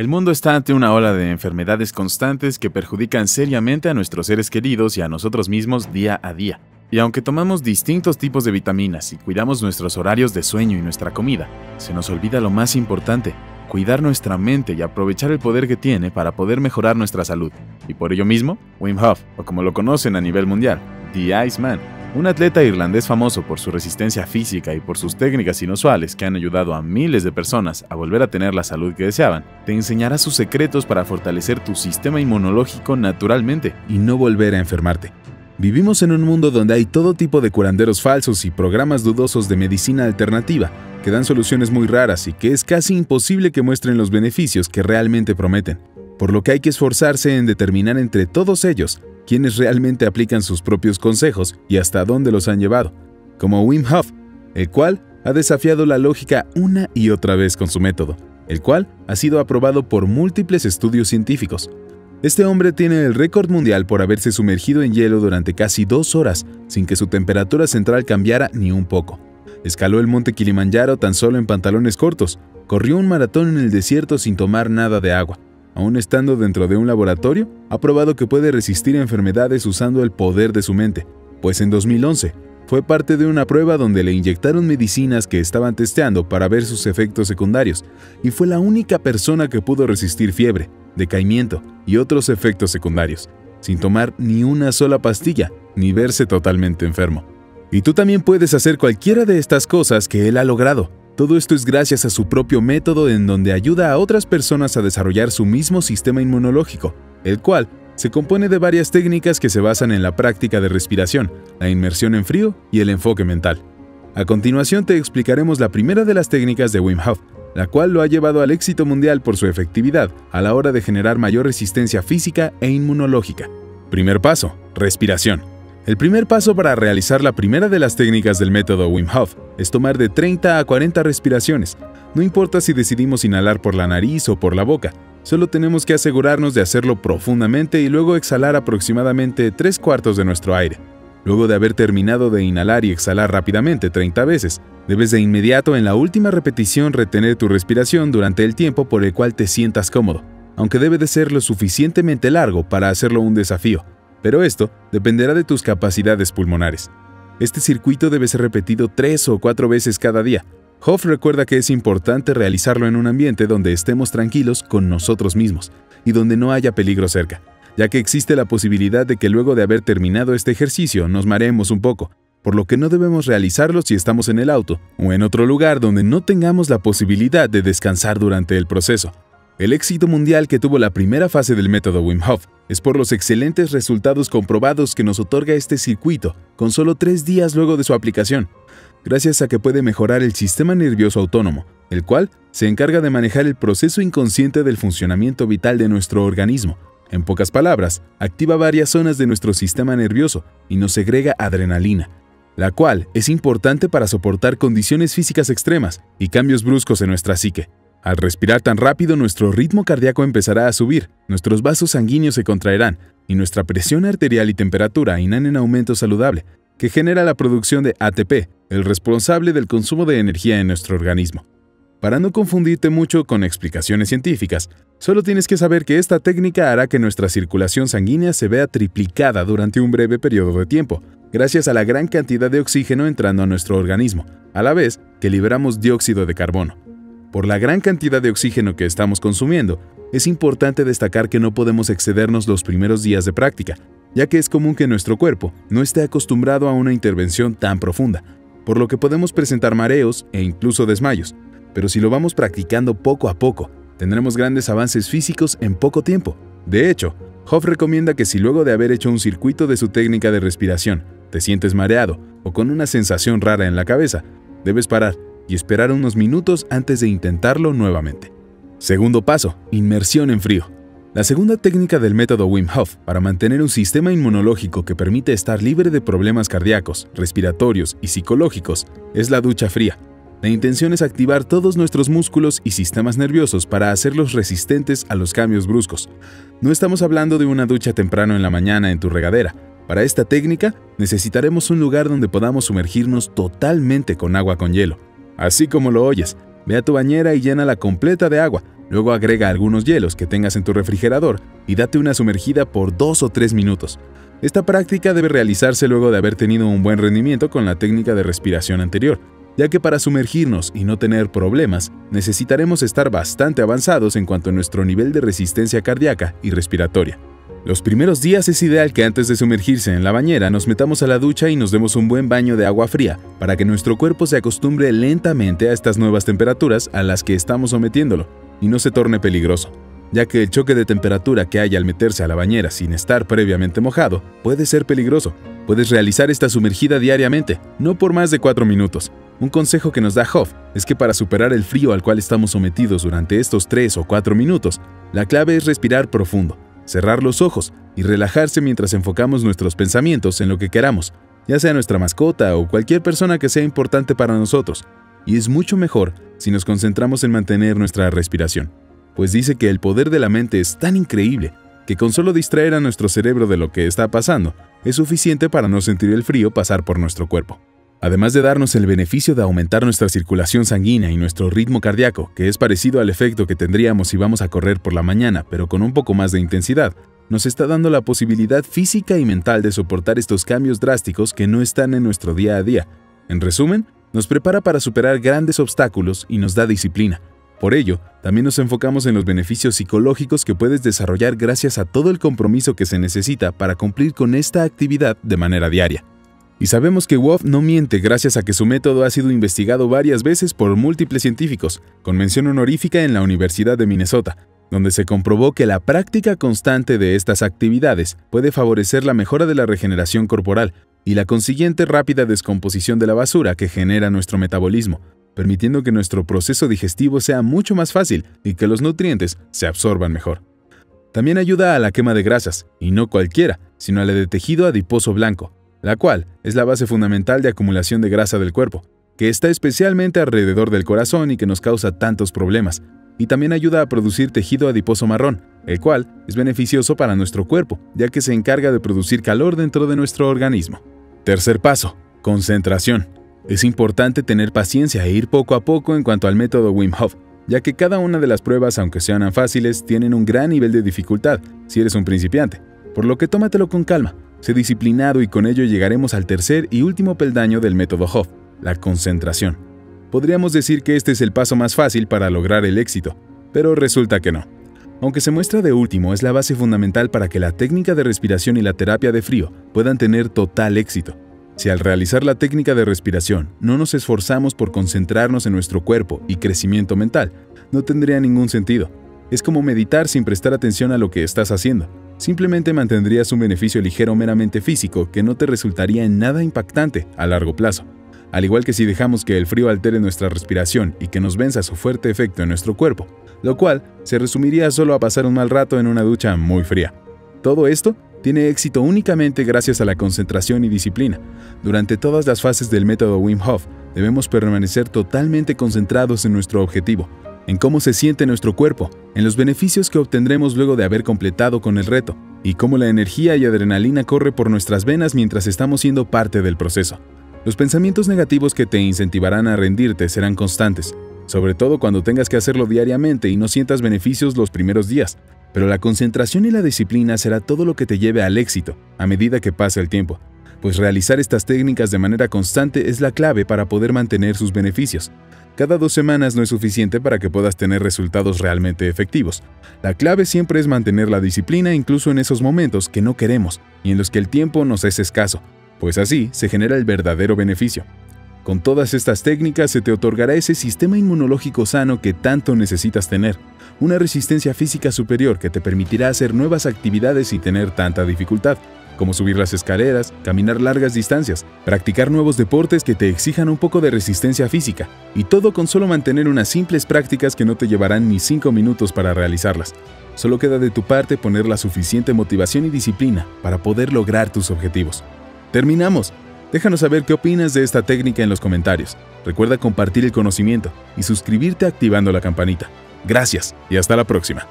El mundo está ante una ola de enfermedades constantes que perjudican seriamente a nuestros seres queridos y a nosotros mismos día a día. Y aunque tomamos distintos tipos de vitaminas y cuidamos nuestros horarios de sueño y nuestra comida, se nos olvida lo más importante, cuidar nuestra mente y aprovechar el poder que tiene para poder mejorar nuestra salud. Y por ello mismo, Wim Hof, o como lo conocen a nivel mundial, The Iceman, un atleta irlandés famoso por su resistencia física y por sus técnicas inusuales que han ayudado a miles de personas a volver a tener la salud que deseaban, te enseñará sus secretos para fortalecer tu sistema inmunológico naturalmente y no volver a enfermarte. Vivimos en un mundo donde hay todo tipo de curanderos falsos y programas dudosos de medicina alternativa que dan soluciones muy raras y que es casi imposible que muestren los beneficios que realmente prometen, por lo que hay que esforzarse en determinar entre todos ellos quiénes realmente aplican sus propios consejos y hasta dónde los han llevado, como Wim Hof, el cual ha desafiado la lógica una y otra vez con su método, el cual ha sido aprobado por múltiples estudios científicos, este hombre tiene el récord mundial por haberse sumergido en hielo durante casi dos horas sin que su temperatura central cambiara ni un poco. Escaló el monte Kilimanjaro tan solo en pantalones cortos, corrió un maratón en el desierto sin tomar nada de agua. Aún estando dentro de un laboratorio, ha probado que puede resistir enfermedades usando el poder de su mente, pues en 2011 fue parte de una prueba donde le inyectaron medicinas que estaban testeando para ver sus efectos secundarios, y fue la única persona que pudo resistir fiebre, decaimiento y otros efectos secundarios, sin tomar ni una sola pastilla ni verse totalmente enfermo. Y tú también puedes hacer cualquiera de estas cosas que él ha logrado. Todo esto es gracias a su propio método en donde ayuda a otras personas a desarrollar su mismo sistema inmunológico, el cual se compone de varias técnicas que se basan en la práctica de respiración, la inmersión en frío y el enfoque mental. A continuación te explicaremos la primera de las técnicas de Wim Hof, la cual lo ha llevado al éxito mundial por su efectividad a la hora de generar mayor resistencia física e inmunológica. Primer paso, respiración. El primer paso para realizar la primera de las técnicas del método Wim Hof es tomar de 30 a 40 respiraciones. No importa si decidimos inhalar por la nariz o por la boca, solo tenemos que asegurarnos de hacerlo profundamente y luego exhalar aproximadamente 3 cuartos de nuestro aire. Luego de haber terminado de inhalar y exhalar rápidamente 30 veces, debes de inmediato en la última repetición retener tu respiración durante el tiempo por el cual te sientas cómodo, aunque debe de ser lo suficientemente largo para hacerlo un desafío, pero esto dependerá de tus capacidades pulmonares. Este circuito debe ser repetido tres o cuatro veces cada día. Hoff recuerda que es importante realizarlo en un ambiente donde estemos tranquilos con nosotros mismos y donde no haya peligro cerca ya que existe la posibilidad de que luego de haber terminado este ejercicio nos mareemos un poco, por lo que no debemos realizarlo si estamos en el auto o en otro lugar donde no tengamos la posibilidad de descansar durante el proceso. El éxito mundial que tuvo la primera fase del método Wim Hof es por los excelentes resultados comprobados que nos otorga este circuito con solo tres días luego de su aplicación, gracias a que puede mejorar el sistema nervioso autónomo, el cual se encarga de manejar el proceso inconsciente del funcionamiento vital de nuestro organismo, en pocas palabras, activa varias zonas de nuestro sistema nervioso y nos segrega adrenalina, la cual es importante para soportar condiciones físicas extremas y cambios bruscos en nuestra psique. Al respirar tan rápido, nuestro ritmo cardíaco empezará a subir, nuestros vasos sanguíneos se contraerán y nuestra presión arterial y temperatura irán en aumento saludable, que genera la producción de ATP, el responsable del consumo de energía en nuestro organismo. Para no confundirte mucho con explicaciones científicas, solo tienes que saber que esta técnica hará que nuestra circulación sanguínea se vea triplicada durante un breve periodo de tiempo, gracias a la gran cantidad de oxígeno entrando a nuestro organismo, a la vez que liberamos dióxido de carbono. Por la gran cantidad de oxígeno que estamos consumiendo, es importante destacar que no podemos excedernos los primeros días de práctica, ya que es común que nuestro cuerpo no esté acostumbrado a una intervención tan profunda, por lo que podemos presentar mareos e incluso desmayos, pero si lo vamos practicando poco a poco, tendremos grandes avances físicos en poco tiempo. De hecho, Hoff recomienda que si luego de haber hecho un circuito de su técnica de respiración, te sientes mareado o con una sensación rara en la cabeza, debes parar y esperar unos minutos antes de intentarlo nuevamente. Segundo paso, inmersión en frío. La segunda técnica del método Wim Hof para mantener un sistema inmunológico que permite estar libre de problemas cardíacos, respiratorios y psicológicos es la ducha fría. La intención es activar todos nuestros músculos y sistemas nerviosos para hacerlos resistentes a los cambios bruscos. No estamos hablando de una ducha temprano en la mañana en tu regadera. Para esta técnica necesitaremos un lugar donde podamos sumergirnos totalmente con agua con hielo. Así como lo oyes, ve a tu bañera y llénala completa de agua, Luego agrega algunos hielos que tengas en tu refrigerador y date una sumergida por 2 o 3 minutos. Esta práctica debe realizarse luego de haber tenido un buen rendimiento con la técnica de respiración anterior, ya que para sumergirnos y no tener problemas, necesitaremos estar bastante avanzados en cuanto a nuestro nivel de resistencia cardíaca y respiratoria. Los primeros días es ideal que antes de sumergirse en la bañera nos metamos a la ducha y nos demos un buen baño de agua fría para que nuestro cuerpo se acostumbre lentamente a estas nuevas temperaturas a las que estamos sometiéndolo y no se torne peligroso, ya que el choque de temperatura que hay al meterse a la bañera sin estar previamente mojado puede ser peligroso. Puedes realizar esta sumergida diariamente, no por más de 4 minutos. Un consejo que nos da Hoff es que para superar el frío al cual estamos sometidos durante estos 3 o 4 minutos, la clave es respirar profundo cerrar los ojos y relajarse mientras enfocamos nuestros pensamientos en lo que queramos, ya sea nuestra mascota o cualquier persona que sea importante para nosotros. Y es mucho mejor si nos concentramos en mantener nuestra respiración, pues dice que el poder de la mente es tan increíble que con solo distraer a nuestro cerebro de lo que está pasando es suficiente para no sentir el frío pasar por nuestro cuerpo. Además de darnos el beneficio de aumentar nuestra circulación sanguínea y nuestro ritmo cardíaco, que es parecido al efecto que tendríamos si vamos a correr por la mañana, pero con un poco más de intensidad, nos está dando la posibilidad física y mental de soportar estos cambios drásticos que no están en nuestro día a día. En resumen, nos prepara para superar grandes obstáculos y nos da disciplina. Por ello, también nos enfocamos en los beneficios psicológicos que puedes desarrollar gracias a todo el compromiso que se necesita para cumplir con esta actividad de manera diaria. Y sabemos que Wolf no miente gracias a que su método ha sido investigado varias veces por múltiples científicos, con mención honorífica en la Universidad de Minnesota, donde se comprobó que la práctica constante de estas actividades puede favorecer la mejora de la regeneración corporal y la consiguiente rápida descomposición de la basura que genera nuestro metabolismo, permitiendo que nuestro proceso digestivo sea mucho más fácil y que los nutrientes se absorban mejor. También ayuda a la quema de grasas, y no cualquiera, sino a la de tejido adiposo blanco, la cual es la base fundamental de acumulación de grasa del cuerpo, que está especialmente alrededor del corazón y que nos causa tantos problemas, y también ayuda a producir tejido adiposo marrón, el cual es beneficioso para nuestro cuerpo, ya que se encarga de producir calor dentro de nuestro organismo. Tercer paso, concentración. Es importante tener paciencia e ir poco a poco en cuanto al método Wim Hof, ya que cada una de las pruebas, aunque sean fáciles, tienen un gran nivel de dificultad si eres un principiante, por lo que tómatelo con calma Sé disciplinado y con ello llegaremos al tercer y último peldaño del método Hoff, la concentración. Podríamos decir que este es el paso más fácil para lograr el éxito, pero resulta que no. Aunque se muestra de último, es la base fundamental para que la técnica de respiración y la terapia de frío puedan tener total éxito. Si al realizar la técnica de respiración no nos esforzamos por concentrarnos en nuestro cuerpo y crecimiento mental, no tendría ningún sentido. Es como meditar sin prestar atención a lo que estás haciendo simplemente mantendrías un beneficio ligero meramente físico que no te resultaría en nada impactante a largo plazo. Al igual que si dejamos que el frío altere nuestra respiración y que nos venza su fuerte efecto en nuestro cuerpo, lo cual se resumiría solo a pasar un mal rato en una ducha muy fría. Todo esto tiene éxito únicamente gracias a la concentración y disciplina. Durante todas las fases del método Wim Hof, debemos permanecer totalmente concentrados en nuestro objetivo, en cómo se siente nuestro cuerpo, en los beneficios que obtendremos luego de haber completado con el reto, y cómo la energía y adrenalina corre por nuestras venas mientras estamos siendo parte del proceso. Los pensamientos negativos que te incentivarán a rendirte serán constantes, sobre todo cuando tengas que hacerlo diariamente y no sientas beneficios los primeros días, pero la concentración y la disciplina será todo lo que te lleve al éxito a medida que pase el tiempo, pues realizar estas técnicas de manera constante es la clave para poder mantener sus beneficios. Cada dos semanas no es suficiente para que puedas tener resultados realmente efectivos. La clave siempre es mantener la disciplina incluso en esos momentos que no queremos y en los que el tiempo nos es escaso, pues así se genera el verdadero beneficio. Con todas estas técnicas se te otorgará ese sistema inmunológico sano que tanto necesitas tener, una resistencia física superior que te permitirá hacer nuevas actividades sin tener tanta dificultad como subir las escaleras, caminar largas distancias, practicar nuevos deportes que te exijan un poco de resistencia física, y todo con solo mantener unas simples prácticas que no te llevarán ni 5 minutos para realizarlas. Solo queda de tu parte poner la suficiente motivación y disciplina para poder lograr tus objetivos. Terminamos. Déjanos saber qué opinas de esta técnica en los comentarios. Recuerda compartir el conocimiento y suscribirte activando la campanita. Gracias y hasta la próxima.